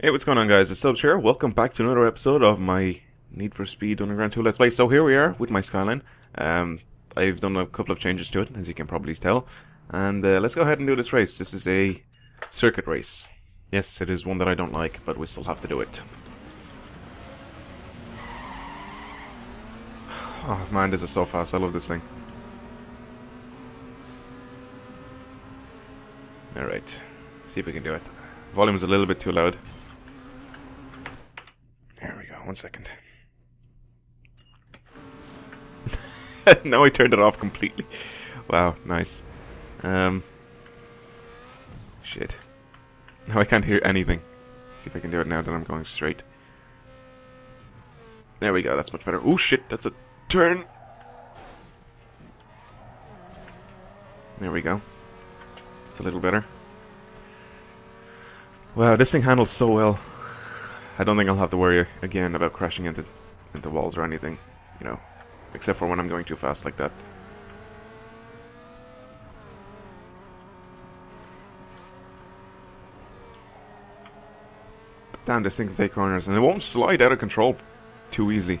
Hey, what's going on guys? It's Dubs here. Welcome back to another episode of my Need for Speed Underground 2 Let's Play. So here we are with my Skyline. Um, I've done a couple of changes to it, as you can probably tell. And uh, let's go ahead and do this race. This is a circuit race. Yes, it is one that I don't like, but we still have to do it. Oh man, this is so fast. I love this thing. Alright, see if we can do it. Volume is a little bit too loud. One second. now I turned it off completely. Wow, nice. Um, shit. Now I can't hear anything. See if I can do it now that I'm going straight. There we go, that's much better. Oh shit, that's a turn! There we go. It's a little better. Wow, this thing handles so well. I don't think I'll have to worry again about crashing into into walls or anything, you know, except for when I'm going too fast like that. Damn, this thing can take corners, and it won't slide out of control too easily,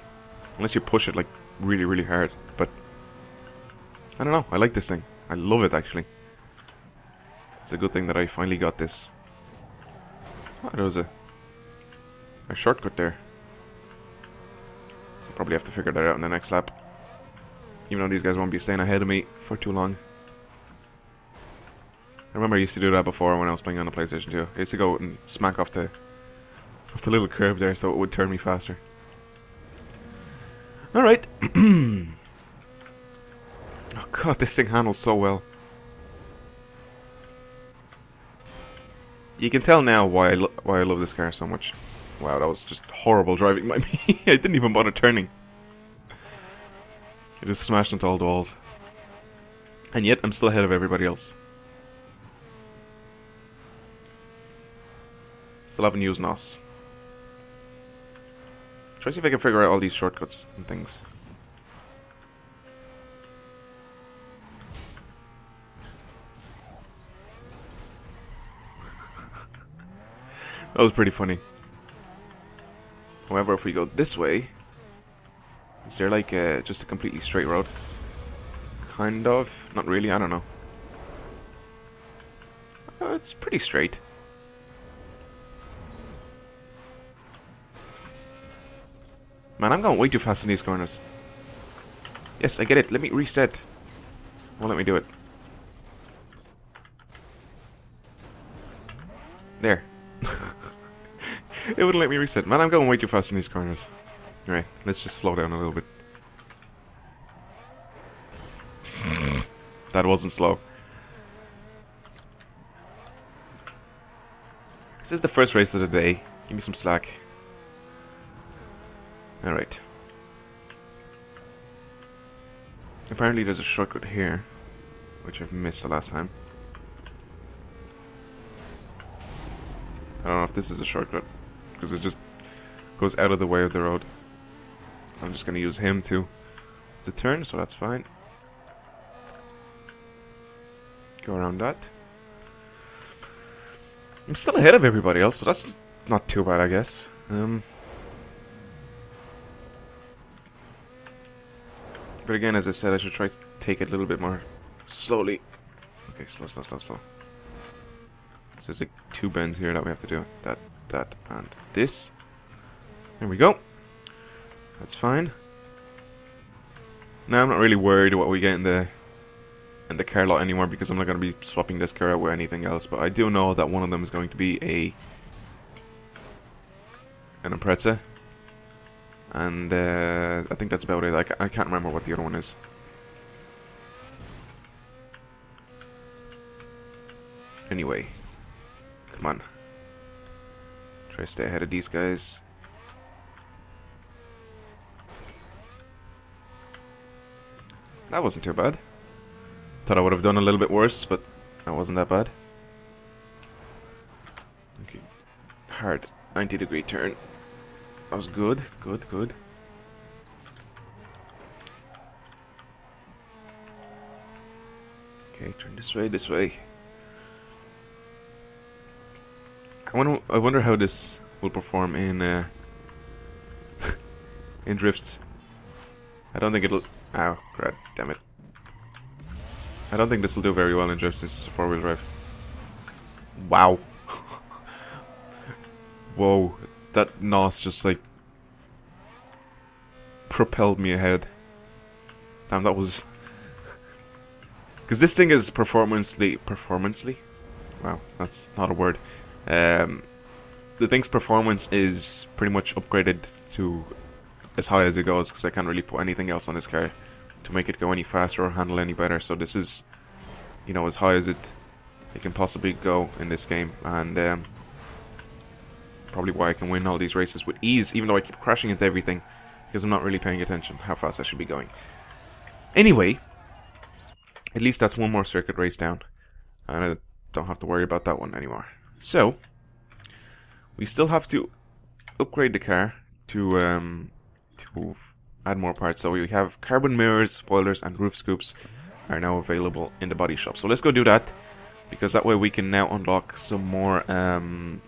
unless you push it like really, really hard. But I don't know. I like this thing. I love it actually. It's a good thing that I finally got this. There was a shortcut there. Probably have to figure that out in the next lap. Even though these guys won't be staying ahead of me for too long. I remember I used to do that before when I was playing on the PlayStation 2. I used to go and smack off the off the little curve there so it would turn me faster. Alright. oh god, this thing handles so well. You can tell now why I why I love this car so much. Wow, that was just horrible driving by me. I didn't even bother turning. I just smashed into all the walls. And yet, I'm still ahead of everybody else. Still haven't used NOS. Try to see if I can figure out all these shortcuts and things. that was pretty funny. However, if we go this way, is there like a, just a completely straight road? Kind of. Not really, I don't know. Uh, it's pretty straight. Man, I'm going way too fast in these corners. Yes, I get it. Let me reset. Won't let me do it. There. It wouldn't let me reset. Man, I'm going way too fast in these corners. Alright, let's just slow down a little bit. that wasn't slow. This is the first race of the day. Give me some slack. Alright. Apparently there's a shortcut here, which I've missed the last time. I don't know if this is a shortcut, because it just goes out of the way of the road. I'm just going to use him to, to turn, so that's fine. Go around that. I'm still ahead of everybody else, so that's not too bad, I guess. Um, but again, as I said, I should try to take it a little bit more slowly. Okay, slow, slow, slow, slow. So there's like two bends here that we have to do. That, that, and this. There we go. That's fine. Now I'm not really worried what we get in the in the car lot anymore because I'm not going to be swapping this car out with anything else. But I do know that one of them is going to be a an Impreza. And uh, I think that's about it. I, I can't remember what the other one is. Anyway, come on. Try to stay ahead of these guys. That wasn't too bad. Thought I would have done a little bit worse, but that wasn't that bad. Okay. Hard. 90 degree turn. That was good, good, good. Okay, turn this way, this way. I wonder, I wonder how this will perform in uh, in drifts. I don't think it'll. Ow, god damn it. I don't think this will do very well in drifts. This is a four wheel drive. Wow. Whoa, that NOS just like propelled me ahead. Damn, that was. Because this thing is performancely. Performancely? Wow, that's not a word. Um, the thing's performance is pretty much upgraded to as high as it goes because I can't really put anything else on this car to make it go any faster or handle any better. So this is, you know, as high as it it can possibly go in this game, and um, probably why I can win all these races with ease, even though I keep crashing into everything because I'm not really paying attention how fast I should be going. Anyway, at least that's one more circuit race down, and I don't have to worry about that one anymore. So, we still have to upgrade the car to um, to add more parts. So we have carbon mirrors, spoilers, and roof scoops are now available in the body shop. So let's go do that because that way we can now unlock some more um,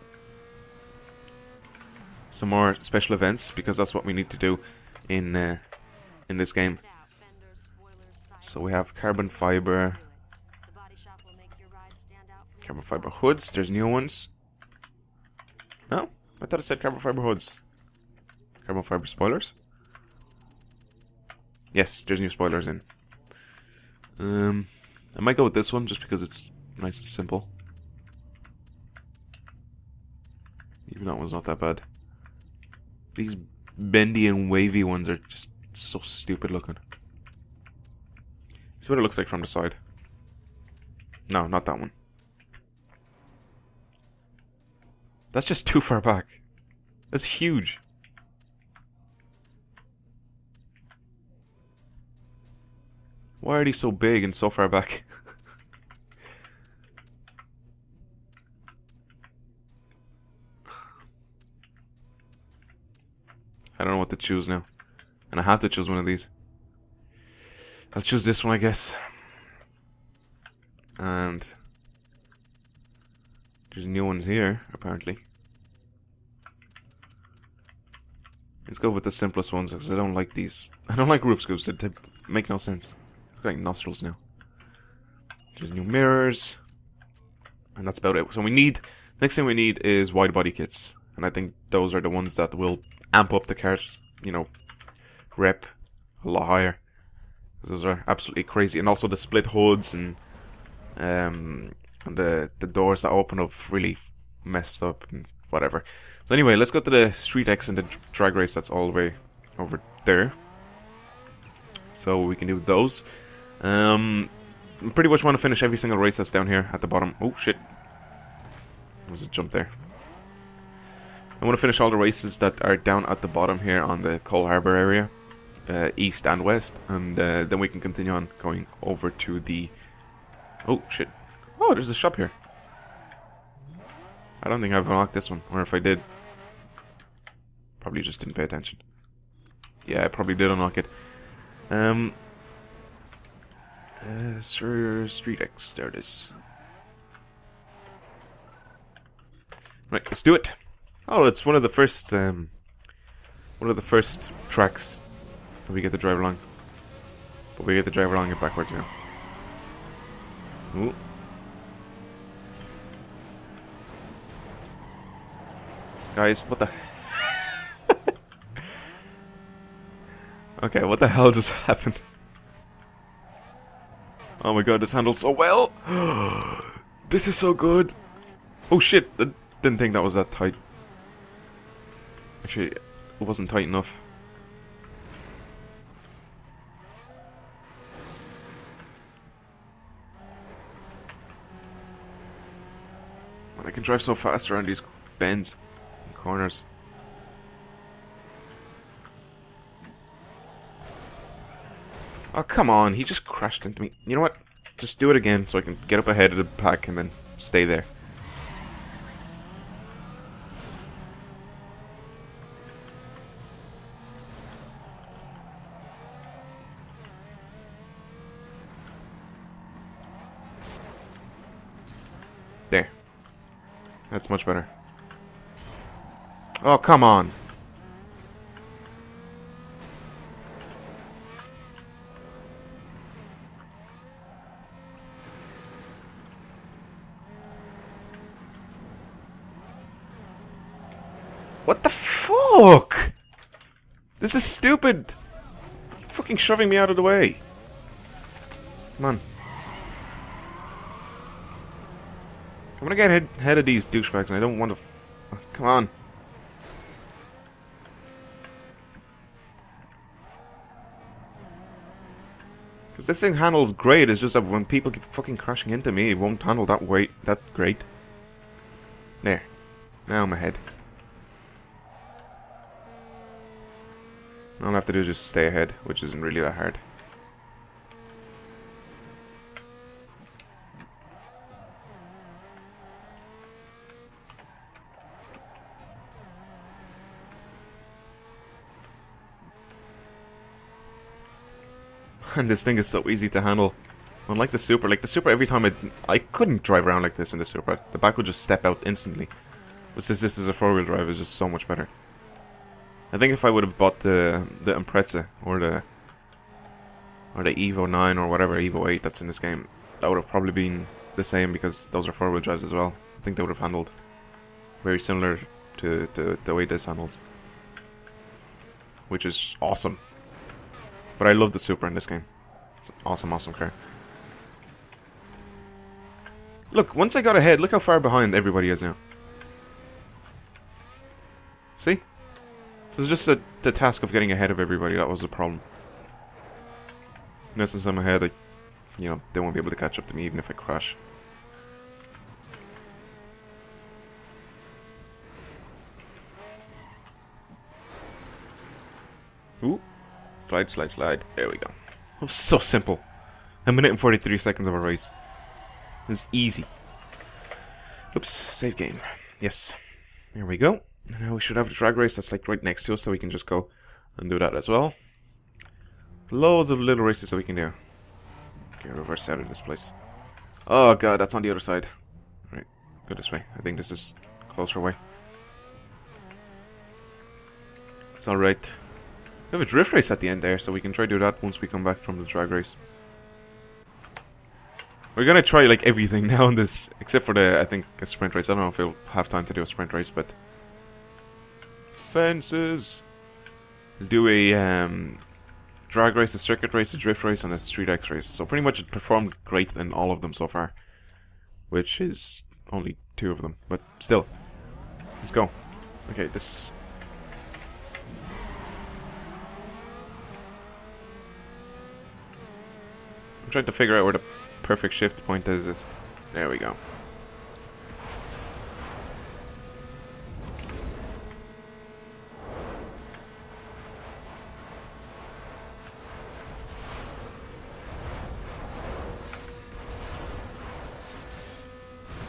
some more special events because that's what we need to do in uh, in this game. So we have carbon fiber, carbon fiber hoods. There's new ones. No, I thought it said carbon fiber hoods. Carbon fiber spoilers. Yes, there's new spoilers in. Um, I might go with this one just because it's nice and simple. Even that one's not that bad. These bendy and wavy ones are just so stupid looking. See what it looks like from the side. No, not that one. That's just too far back. That's huge. Why are they so big and so far back? I don't know what to choose now. And I have to choose one of these. I'll choose this one, I guess. And there's new ones here, apparently. Let's go with the simplest ones because I don't like these. I don't like roof scoops. They, they make no sense. Look like nostrils now. There's new mirrors. And that's about it. So we need... Next thing we need is wide body kits. And I think those are the ones that will amp up the car's, you know, rep a lot higher. Those are absolutely crazy, and also the split hoods and um, and the the doors that open up really messed up and whatever. So anyway, let's go to the Street X and the drag race. That's all the way over there. So we can do those. Um, pretty much want to finish every single race that's down here at the bottom. Oh shit! There was a jump there. I want to finish all the races that are down at the bottom here on the Coal Harbor area, uh, east and west, and uh, then we can continue on going over to the. Oh shit! Oh, there's a shop here. I don't think I've unlocked this one, or if I did, probably just didn't pay attention. Yeah, I probably did unlock it. Um, uh, Sir Street X, there it is. Right, let's do it. Oh, it's one of the first, um, one of the first tracks that we get to drive along. But we get to drive along it backwards now. Ooh. Guys, what the... okay, what the hell just happened? Oh my god, this handles so well! this is so good! Oh shit, I didn't think that was that tight. Actually, it wasn't tight enough. I can drive so fast around these bends corners. Oh, come on. He just crashed into me. You know what? Just do it again so I can get up ahead of the pack and then stay there. There. That's much better. Oh, come on. What the fuck? This is stupid. Fucking shoving me out of the way. Come on. I'm gonna get ahead, ahead of these douchebags and I don't want to... Come on. Because this thing handles great, it's just that when people keep fucking crashing into me, it won't handle that weight that great. There. Now I'm ahead. All I have to do is just stay ahead, which isn't really that hard. And this thing is so easy to handle. Unlike the Supra, like the Supra, every time I I couldn't drive around like this in the Supra. The back would just step out instantly. But since this is a four-wheel drive, it's just so much better. I think if I would have bought the the Impreza or the or the Evo 9 or whatever Evo 8 that's in this game, that would have probably been the same because those are four-wheel drives as well. I think they would have handled very similar to, to the way this handles, which is awesome. But I love the Supra in this game. It's an awesome, awesome car. Look, once I got ahead, look how far behind everybody is now. See? So it's just a, the task of getting ahead of everybody, that was the problem. And since I'm ahead, I, you know, they won't be able to catch up to me even if I crash. Ooh. Slide, slide, slide. There we go. It was so simple. A minute and 43 seconds of a race. It's easy. Oops, save game. Yes. There we go. Now we should have the drag race that's like right next to us so we can just go and do that as well. Loads of little races that we can do. Okay, reverse out of this place. Oh god, that's on the other side. Right, go this way. I think this is closer way. It's alright. We have a drift race at the end there, so we can try to do that once we come back from the drag race. We're gonna try like everything now in this, except for the, I think, a sprint race. I don't know if we'll have time to do a sprint race, but... Fences! We'll do a um, drag race, a circuit race, a drift race, and a street X race. So pretty much it performed great in all of them so far. Which is only two of them, but still. Let's go. Okay, this I'm trying to figure out where the perfect shift point is. There we go.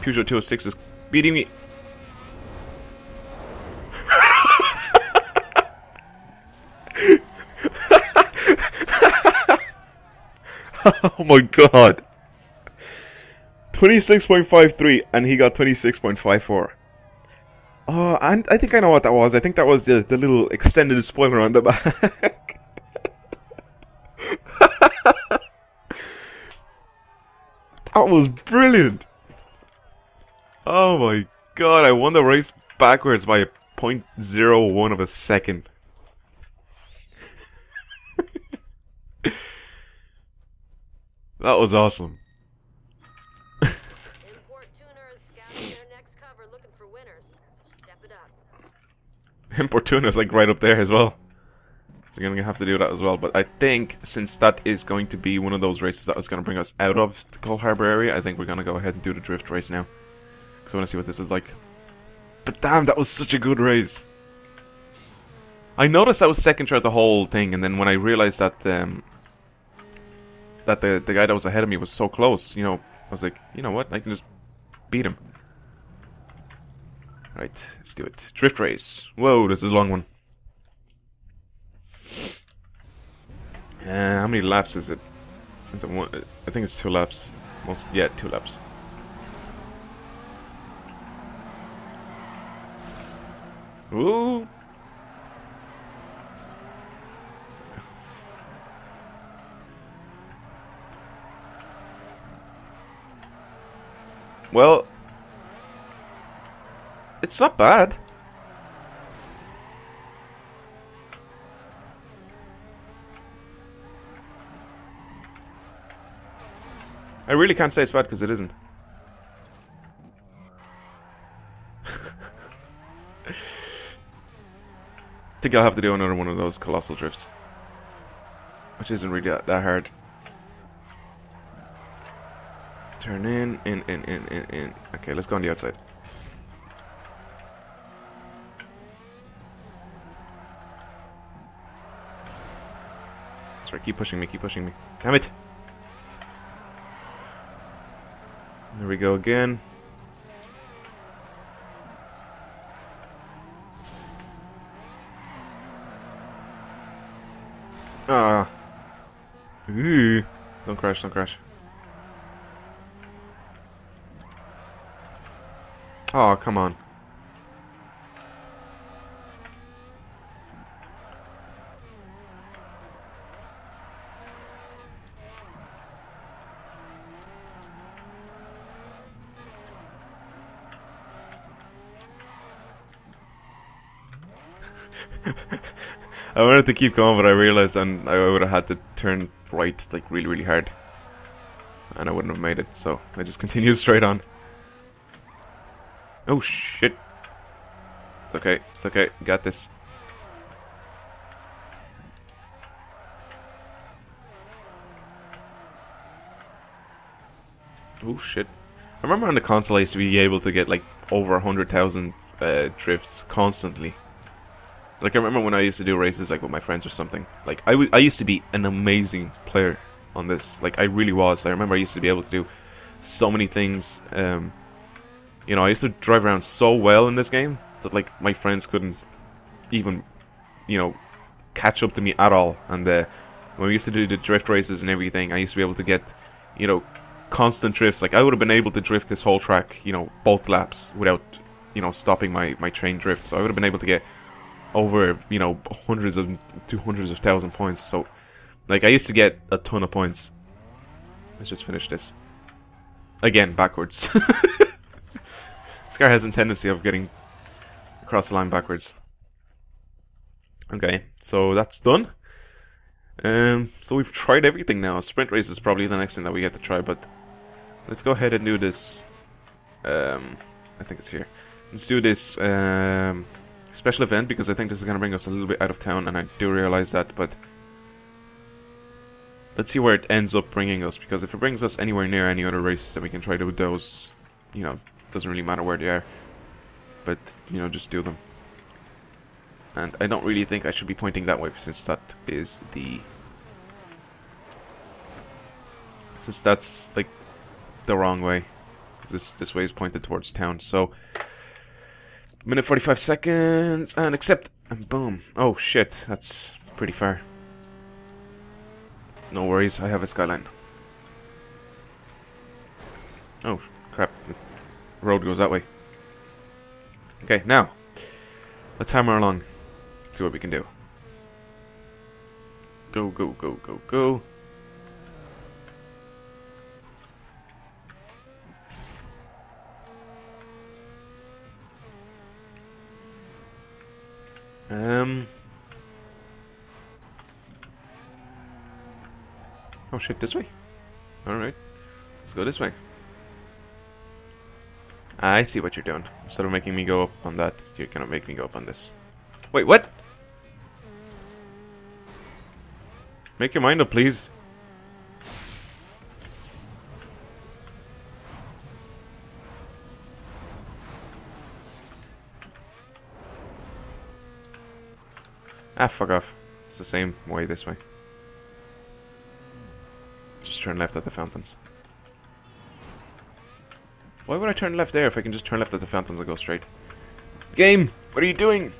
Peugeot 206 is beating me. oh my god. 26.53 and he got 26.54. Oh, and I think I know what that was. I think that was the, the little extended spoiler on the back. that was brilliant. Oh my god, I won the race backwards by 0.01 of a second. That was awesome. Import tuner is scouting their next cover looking for winners. So step it up. Import tuner is like right up there as well. So you're gonna have to do that as well. But I think since that is going to be one of those races that is gonna bring us out of the Coal Harbor area, I think we're gonna go ahead and do the drift race now. Because I wanna see what this is like. But damn, that was such a good race. I noticed I was second throughout the whole thing, and then when I realized that um, that the the guy that was ahead of me was so close. You know, I was like, you know what? I can just beat him. Right, let's do it. Drift race. Whoa, this is a long one. Uh, how many laps is it? Is it one? I think it's two laps. Most, yeah, two laps. Ooh. Well, it's not bad. I really can't say it's bad because it isn't. think I'll have to do another one of those colossal drifts. Which isn't really that, that hard. Turn in, in, in, in, in, in. Okay, let's go on the outside. Sorry, keep pushing me, keep pushing me. Damn it! There we go again. Ah. Ooh. Don't crash, don't crash. Oh, come on. I wanted to keep going, but I realized and I would have had to turn right like really, really hard. And I wouldn't have made it, so I just continued straight on. Oh shit. It's okay, it's okay, got this. Oh shit. I remember on the console I used to be able to get like over a 100,000 uh, drifts constantly. Like I remember when I used to do races like with my friends or something. Like I, I used to be an amazing player on this. Like I really was. I remember I used to be able to do so many things. Um, you know, I used to drive around so well in this game that like my friends couldn't even, you know, catch up to me at all. And uh, when we used to do the drift races and everything, I used to be able to get, you know, constant drifts. Like I would have been able to drift this whole track, you know, both laps without, you know, stopping my my train drift. So I would have been able to get over you know hundreds of to hundreds of thousand points. So like I used to get a ton of points. Let's just finish this again backwards. this guy has a tendency of getting across the line backwards. Okay, so that's done. Um, so we've tried everything now. Sprint race is probably the next thing that we get to try, but let's go ahead and do this. Um, I think it's here. Let's do this. Um, special event because I think this is going to bring us a little bit out of town and I do realize that but let's see where it ends up bringing us because if it brings us anywhere near any other races then we can try to do those you know doesn't really matter where they are but you know just do them and I don't really think I should be pointing that way since that is the since that's like the wrong way this this way is pointed towards town so Minute 45 seconds, and accept, and boom. Oh shit, that's pretty far. No worries, I have a skyline. Oh, crap. Road goes that way. Okay, now, let's hammer along. See what we can do. Go, go, go, go, go. Um. Oh shit, this way? Alright. Let's go this way. I see what you're doing. Instead of making me go up on that, you're gonna make me go up on this. Wait, what? Make your mind up, please. Ah, fuck off. It's the same way this way. Just turn left at the fountains. Why would I turn left there if I can just turn left at the fountains and go straight? Game! What are you doing?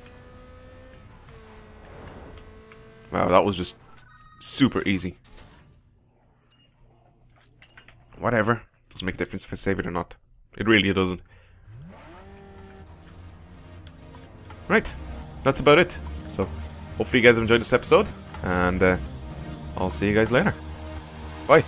Wow, that was just super easy. Whatever. Doesn't make a difference if I save it or not. It really doesn't. Right. that's about it. So hopefully you guys have enjoyed this episode, and uh, I'll see you guys later. Bye.